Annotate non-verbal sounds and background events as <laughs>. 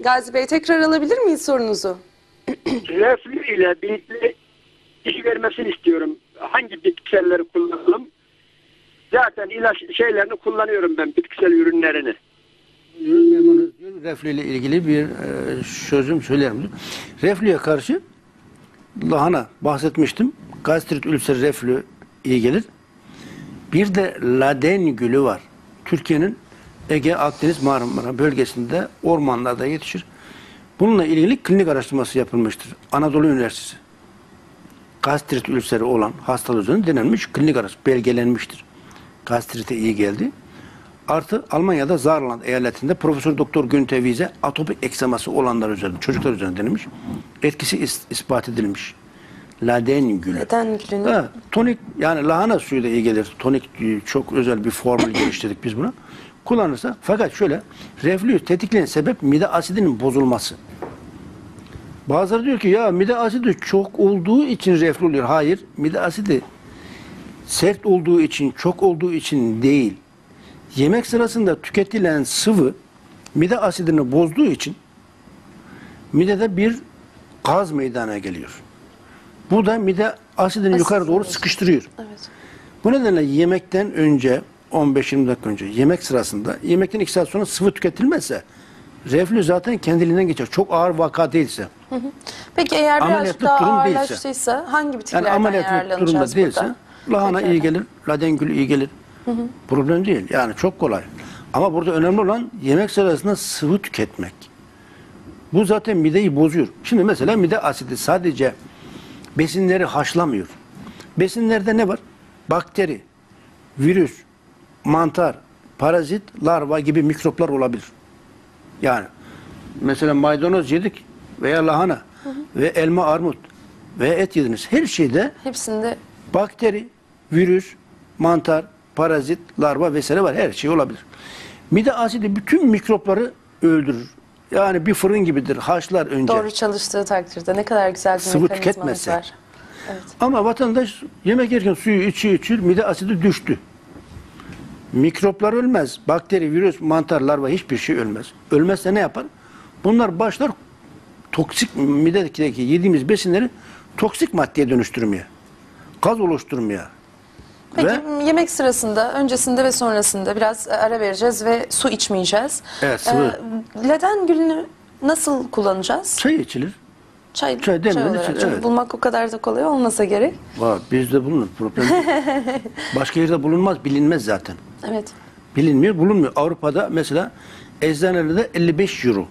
Gazi Bey tekrar alabilir miyiz sorunuzu? reflü ile birlikte iş vermesini istiyorum. Hangi bitkiselleri kullanalım? Zaten ilaç şeylerini kullanıyorum ben bitkisel ürünlerini. Reflü ile ilgili bir e, sözüm söylerim. Reflüye karşı lahana bahsetmiştim. Gastrit, ülser, reflü iyi gelir. Bir de laden gülü var. Türkiye'nin Ege, Akdeniz, Marmara bölgesinde ormanlarda yetişir. Bununla ilgili klinik araştırması yapılmıştır. Anadolu Üniversitesi. Gastrit ülseri olan hastalar üzerinde denenmiş, klinik araştırma belgelenmiştir. Gastrite iyi geldi. Artı Almanya'da Saarland eyaletinde Profesör Doktor Günter Wiese atopik ekseması olanlar üzerinde, çocuklar üzerinde denemiş. Etkisi is- ispat edilmiş. Laden gülü. Neden gülünü? Ha, tonik yani lahana suyu da iyi gelir. Tonik e, çok özel bir formül geliştirdik biz buna. Kullanırsa fakat şöyle reflü tetikleyen sebep mide asidinin bozulması. Bazıları diyor ki ya mide asidi çok olduğu için reflü oluyor. Hayır, mide asidi sert olduğu için, çok olduğu için değil. Yemek sırasında tüketilen sıvı mide asidini bozduğu için midede bir gaz meydana geliyor. Bu da mide asidini Asit yukarı doğru sıkıştırıyor. Evet. Bu nedenle yemekten önce 15-20 dakika önce yemek sırasında yemekten 2 saat sonra sıvı tüketilmezse reflü zaten kendiliğinden geçer. Çok ağır vaka değilse. Peki eğer birazcık daha durum değilse. ağırlaştıysa hangi Yani bitkilerden ameliyatlık durumda değilse burada? lahana iyi Tekrardan. gelir, ladengül iyi gelir. Problem değil. Yani çok kolay. Ama burada önemli olan yemek sırasında sıvı tüketmek. Bu zaten mideyi bozuyor. Şimdi mesela mide asidi sadece besinleri haşlamıyor. Besinlerde ne var? Bakteri, virüs, mantar, parazit, larva gibi mikroplar olabilir. Yani mesela maydanoz yedik veya lahana ve elma armut ve et yediniz. Her şeyde Hepsinde bakteri, virüs, mantar, parazit, larva vesaire var. Her şey olabilir. Mide asidi bütün mikropları öldürür. Yani bir fırın gibidir. Haşlar önce. doğru çalıştığı takdirde ne kadar güzel bir Sıvı mekanizmamız tüketmezse. var. Evet. Ama vatandaş yemek yerken suyu içiyor içiyor, mide asidi düştü. Mikroplar ölmez. Bakteri, virüs, mantar, larva hiçbir şey ölmez. Ölmezse ne yapar? Bunlar başlar toksik midedeki yediğimiz besinleri toksik maddeye dönüştürmeye. Gaz oluşturmaya. Peki Ve yemek sırasında, öncesinde ve sonrasında biraz ara vereceğiz ve su içmeyeceğiz. Evet, sıvı. Ee, leden gülünü nasıl kullanacağız? çay içilir. Çay, Çay demlenir, olarak. çay, Çünkü evet. bulmak o kadar da kolay olmasa gerek. Var, bizde bulunur. Problem. <laughs> Başka yerde bulunmaz, bilinmez zaten. Evet. Bilinmiyor, bulunmuyor. Avrupa'da mesela eczanelerde 55 euro